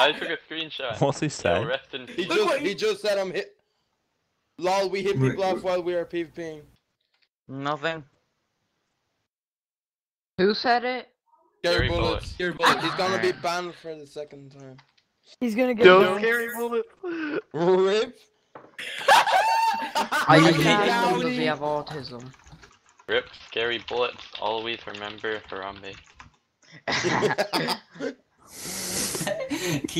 I took a screenshot. What's he Yo, saying? He just he just said I'm hit. Lol, we hit people off while we are PvPing. Nothing. Who said it? Scary Scary bullets. Scary bullets. He's gonna be banned for the second time. He's gonna get. Yo, banned. scary bullet. Rip. I You think can't does down he have autism? Rip, scary bullets. Always remember Harambe. Keep